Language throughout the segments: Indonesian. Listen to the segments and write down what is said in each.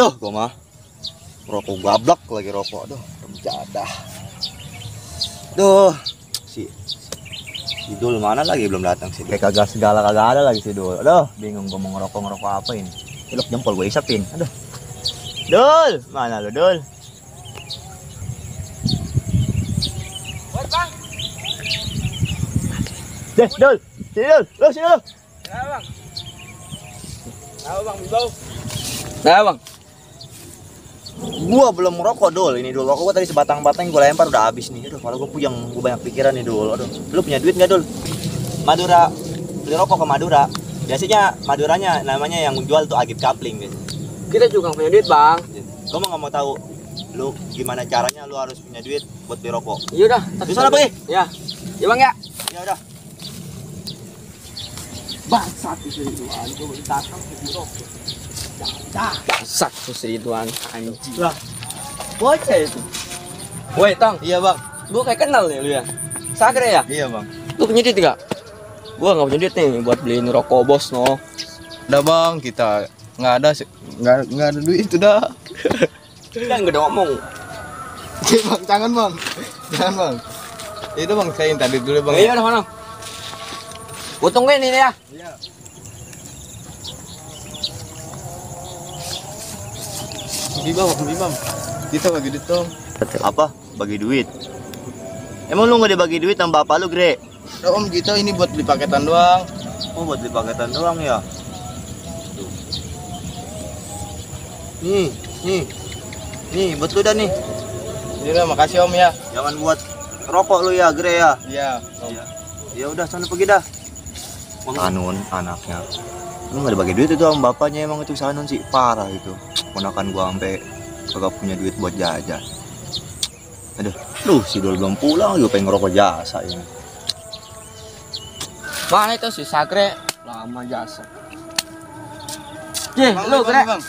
Aduh, gua mah rokok gablak lagi rokok. Aduh, jadah. Duh, si si Dul mana lagi belum datang sih? Kayak kagak segala kagak ada lagi si Dul. Aduh, bingung gua mau ngerokok ngerokok apa ini. Ilok jempol gua isapin. Aduh. Dul, mana lu Dul? Deh, Dul. Sini Dul. Lu sini lu. Nah, Bang. Gua belum ngerokok dul, ini dul. Rokok gua tadi sebatang-batang gua lempar udah habis nih. Aduh, kalau gua puyeng, gua banyak pikiran nih dul. Aduh, lu punya duit nggak dul? Madura, beli rokok ke Madura. Biasanya Maduranya namanya yang menjual tuh Agit Kapling gitu. Kita juga punya duit, Bang. Gua mah nggak mau tahu lu gimana caranya lu harus punya duit buat beli rokok. Iya udah. Di sana pergi. Ya. Ya, Bang ya. Ya udah. Bangsat itu gua baru datang ke tuh si Ridwan, anjing. Lah. Bocah itu. Woi, Tong. Iya, Bang. Gua kayak kenal nih lu ya. Sagre ya? Iya, Bang. Lu punya duit gak? Gua nggak punya duit nih buat beliin rokok bos no. Udah bang, kita nggak ada nggak nggak ada duit itu dah. Kan gak ada ngomong. Oke bang, jangan bang, jangan bang. Itu bang, saya yang tadi dulu bang. Iya udah mana? Gua tungguin ini ya. Beli bang, beli bang. Kita bagi duit dong. Apa? Bagi duit. Emang lu nggak dibagi duit sama bapak lu, Gre? Udah om, kita ini buat beli paketan doang. Oh, buat beli paketan doang ya? Nih, nih. Nih, buat lu dah nih. Ini lah, makasih om ya. Jangan buat rokok lu ya, Gre ya. Iya. Om. Ya udah, sana pergi dah. Sanun anaknya. Lu nggak dibagi duit itu sama bapaknya emang itu Sanun sih parah itu. Ponakan gua sampai kagak punya duit buat jajan. Aduh, lu si Dul belum pulang juga pengen ngerokok jasa ini. Mana itu si Sagre? Lama jasa. Bang, lu bang.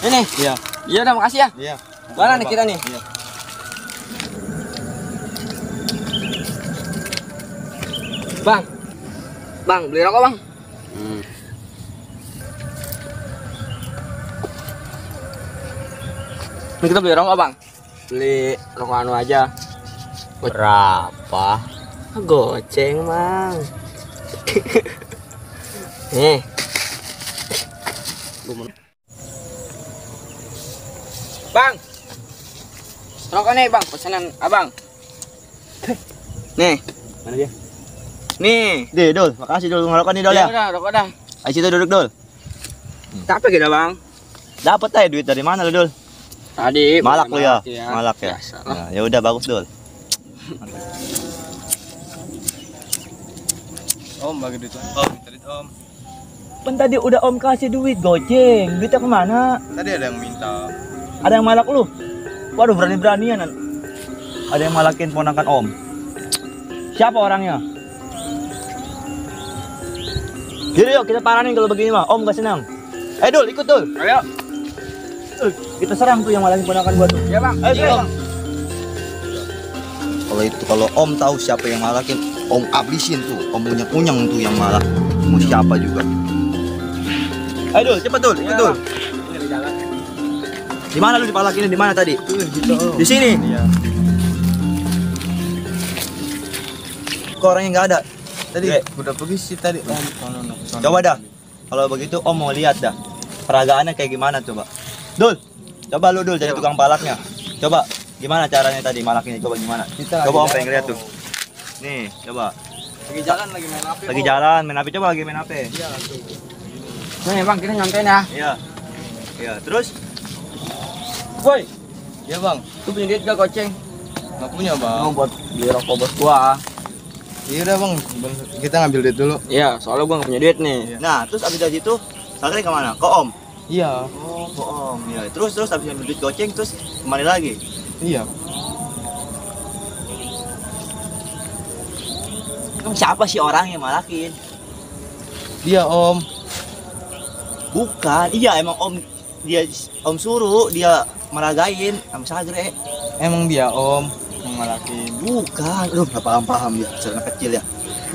Ini. Iya. Iya udah makasih ya. Iya. Mana nih kita nih? Iya. Bang. Bang, beli rokok, Bang. Ini kita beli rokok, Bang. Beli rokok anu aja. Berapa? Goceng, Bang. nih. Bang. Rokok nih, Bang. Pesanan Abang. Nih. Mana dia? Nih. Deh, Dul, makasih Dul ngerokok nih Dul ya. udah, rokok dah. Ayo situ duduk Dul. Capek kita, Bang. Dapat aja duit dari mana lu Dul? Tadi Malak lu ya? ya. Malak ya. Nah, ya udah bagus Dul. Om bagi duit om. Minta duit om. Kan tadi udah Om kasih duit goceng. Duitnya ke mana? Tadi ada yang minta. Ada yang malak lu? Waduh berani-beranian. Ada yang malakin ponakan Om. Siapa orangnya? Jadi yuk kita paranin kalau begini mah. Om gak senang. Eh Dul, ikut Dul. Ayo. Dul, Kita serang tuh yang malakin ponakan gua tuh. Ya, Bang. Ayo, Iya, Bang. Kalau itu kalau Om tahu siapa yang malakin, Om abisin tuh. Om punya kunyang tuh yang malak. Mau siapa juga. Ayo Dul, cepet Dul, ikut Iya, Dul. Bang. Ini di jalan. Di mana lu dipalakin? Di mana tadi? Om. Di sini. Iya. Kok orangnya nggak ada? Tadi Gre. udah pergi sih tadi om. Coba dah. Kalau begitu Om mau lihat dah. Peragaannya kayak gimana coba. Dul, coba lu Dul jadi tukang palaknya. Coba gimana caranya tadi malaknya coba gimana? Kita Coba Om pengen lihat tuh. Nih, coba. Lagi jalan lagi main HP. Lagi jalan, main HP coba lagi main HP. Nih, Bang, kita nyampein ya. Iya. Iya, terus Woi, Iya bang. lu punya duit gak goceng? Nggak punya bang. Mau buat beli rokok bos gua. Iya udah bang. Kita ngambil duit dulu. Iya, soalnya gua gak punya duit nih. nah, terus abis dari situ Sakri ke mana? Ke Om. Iya. Oh, ke Om. Iya, terus terus abis ambil duit goceng terus ke mana lagi? Iya. Emang siapa sih orang yang malakin? Dia om. Bukan, iya emang Om dia Om suruh dia meragain sama Sagre. Emang dia om. Yang malakin. Bukan, lu nggak paham-paham ya, anak kecil ya.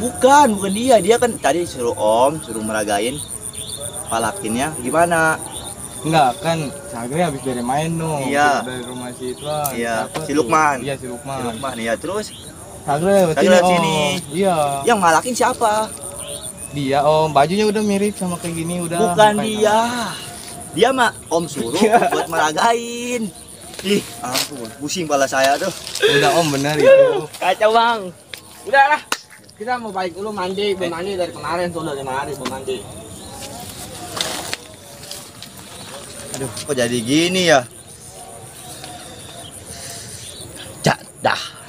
Bukan, bukan dia. Dia kan tadi suruh Om, suruh meragain palakinnya gimana? Enggak, kan Sagre habis dari main dong. Iya. Dari rumah si Ituan. Iya, Siapa si tuh? Lukman. Iya, si Lukman. Si Lukman ya terus Sagre lewat Sagre sini, lewat Om. sini. Iya. yang malakin siapa? Dia Om, bajunya udah mirip sama kayak gini udah. Bukan dia. Dia mah Om suruh buat meragain. Ih, ampun, pusing pala saya tuh. Udah Om bener itu. Kacau bang. Udah lah. Kita mau balik dulu mandi, belum mandi dari kemarin tuh udah lima hari mandi. Aduh, kok jadi gini ya? Jadah.